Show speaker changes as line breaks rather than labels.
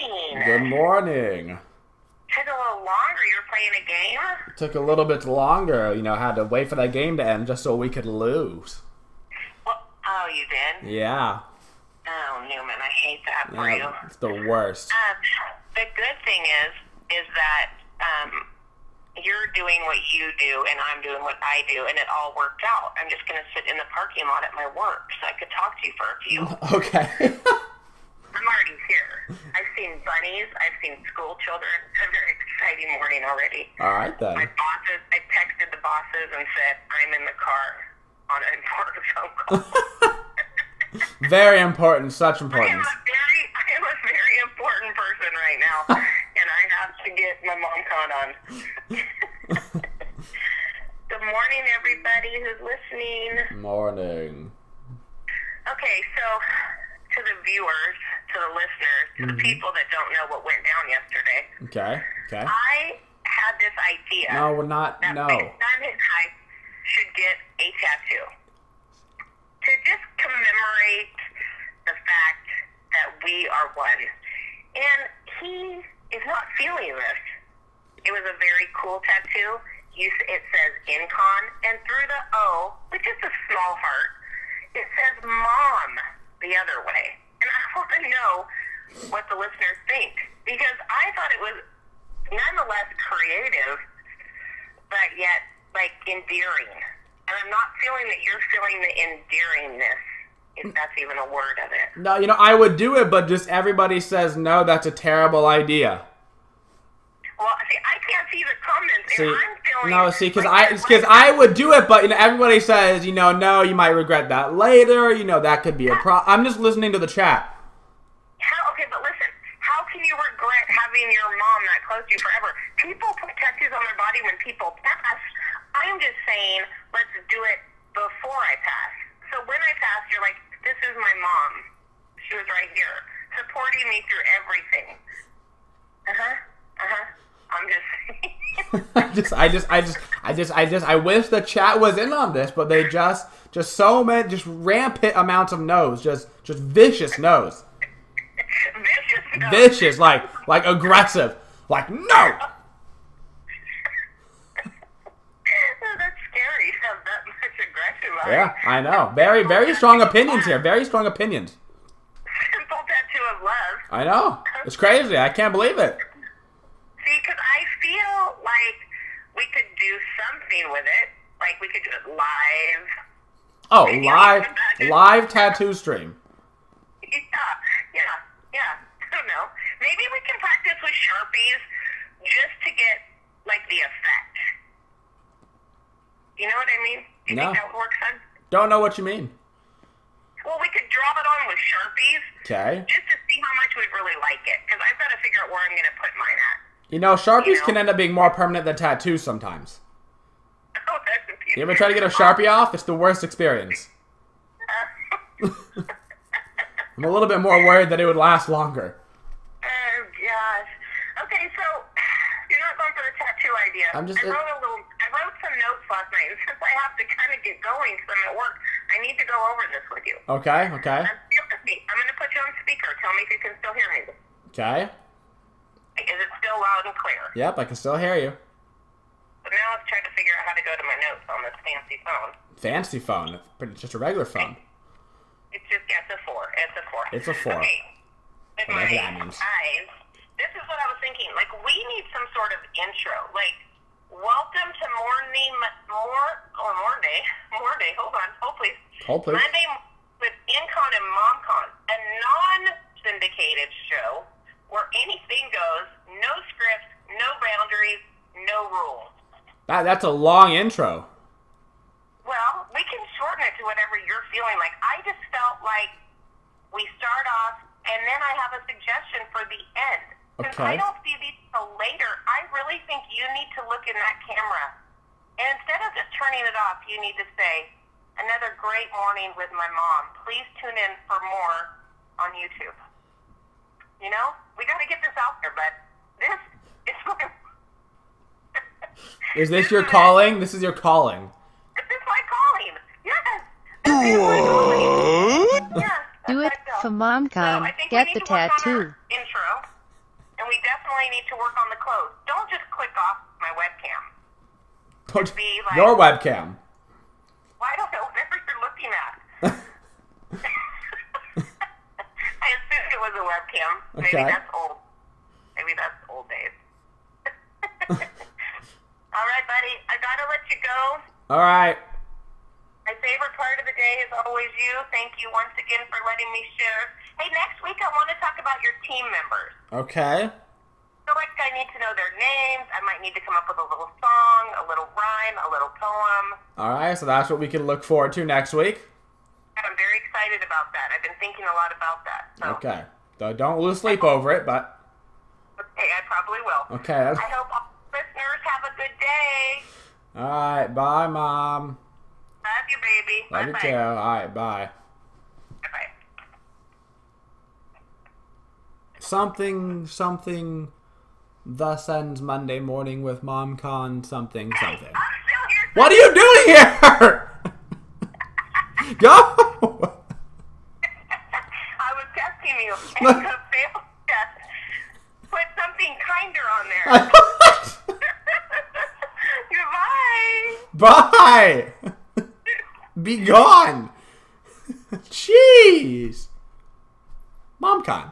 morning.
Good morning.
Took a little longer. You were playing a game?
Took a little bit longer. You know, had to wait for that game to end just so we could lose.
Well, oh, you did?
Yeah.
Oh, Newman, I hate that for you.
It's the worst.
Um, the good thing is, is that um, you're doing what you do and I'm doing what I do, and it all worked out. I'm just going to sit in the parking lot at my work so I could talk to you for a few.
Okay.
I'm already here. I've seen bunnies. I've seen school children. It's a very exciting morning already.
All right then.
My bosses, I texted the bosses and said, I'm in the car on an important phone call.
Very important. Such important.
I am a very, I am a very important person right now, and I have to get my mom con on. Good morning, everybody who's listening.
Morning.
Okay, so to the viewers, to the listeners, to the mm-hmm. people that don't know what went down yesterday,
Okay. Okay.
I had this idea
No, we're not.
that
No.
my son and I should get a tattoo to just commemorate the fact that we are one. And he is not feeling this. It was a very cool tattoo. It says Incon, and through the O, which is a small heart, it says Mom the other way. And I want to know what the listeners think because I thought it was nonetheless creative, but yet like endearing. And I'm not feeling that you're feeling the endearingness, if that's even a word of it.
No, you know, I would do it, but just everybody says no. That's a terrible idea.
Well, see, I can't see the comments,
See,
and I'm feeling
no, see, because
like
I, because I would do it, but you know, everybody says, you know, no, you might regret that later. You know, that could be a pro. I'm just listening to the chat.
How, okay, but listen, how can you regret your mom that close to you forever? People put tattoos on their body when people pass. I'm just saying, let's do it before I pass. So when I pass, you're like, this is my mom. She was right here, supporting me through everything. Uh huh. Uh huh. I'm just.
I just, I just, I just, I just, I just, I wish the chat was in on this, but they just, just so many, just rampant amounts of no's, just, just vicious no's,
vicious.
Like, like aggressive, like no.
Oh, that's scary. Have that much aggression.
Yeah. I know. Very, very strong opinions here. Very strong opinions.
Simple tattoo of love.
I know. It's crazy. I can't believe it.
See, because I feel like we could do something with it. Like we could do it live.
Oh, live, live tattoo stream.
Yeah, yeah, yeah. I don't know. Maybe we can practice with Sharpies just to get, like, the effect. You know what I mean? Do you
No.
think that would work, son?
Don't know what you mean.
Well, we could draw it on with Sharpies
Okay.
just to see how much we'd really like it. Because I've got to figure out where I'm going to put mine at.
You know, sharpies
You know.
can end up being more permanent than tattoos sometimes.
Oh, that's
You ever try to get a sharpie off? It's the worst experience. I'm a little bit more worried that it would last longer.
Oh gosh. Okay, so you're not going for the idea.
I'm just-
I wrote a little. I wrote some notes last night, and since I have to kind of get going because I'm at work, I need to go over this with you.
Okay, okay,
I'm. I'm going to put you on speaker. Tell me if you can still hear me.
okay.
Is it still loud and clear?
Yep, I can still hear you.
But now let's try to figure out how to go to my notes on this fancy phone.
Fancy phone. It's just a regular phone.
It's just yeah, it's a four. It's a four.
It's a four.
Okay. With my
that means.
eyes, this is what I was thinking. Like we need some sort of intro. Like welcome to morning more or more day more day. Hold on. Hold please.
Hold please.
Monday with Incon and MomCon, a non-syndicated show where anything goes, no scripts, no boundaries, no rules.
That that's a long intro.
Well, we can shorten it to whatever you're feeling like. I just felt like we start off, and then I have a suggestion for the end. Since
Okay.
I don't see these till later, I really think you need to look in that camera. And instead of just turning it off, you need to say, another great morning with my mom. Please tune in for more on YouTube. You know? We got to get this out there, but this is my...
Is this your calling? This is your calling.
This is my calling. Yes. This is my calling. Yes.
Do it for
So
MomCon.
I think we
Get the
to work on our
tattoo.
Intro. definitely need to work on the clothes. Don't just click off my webcam. Be like-
Your webcam.
Well, I don't know whatever you're looking at. I assumed it was a webcam. Maybe that's old. Maybe that's old days. All right, buddy. I gotta let you go.
All right.
My favorite part of the day is always you. Thank you once again for letting me share. Hey, next week I want to talk about your team members.
Okay.
So, like, I need to know their names. I might need to come up with a little song, a little rhyme, a little poem.
All right. So that's what we can look forward to next week.
I'm very excited about that. I've been thinking a lot about that. So,
Okay. So don't lose sleep over it, but
okay, I probably will.
okay.
I hope all listeners have a good day.
All right. Bye, mom.
Love you, baby.
Love you
Bye-bye.
too. All right.
Bye-bye.
Something. Something. Thus ends Monday morning with Mom Con. Something. Something.
I'm still here.
What are you doing here? Go.
I was testing you. And the failed test put something kinder on there. Goodbye.
Bye. Be gone. Jeez. MomCon.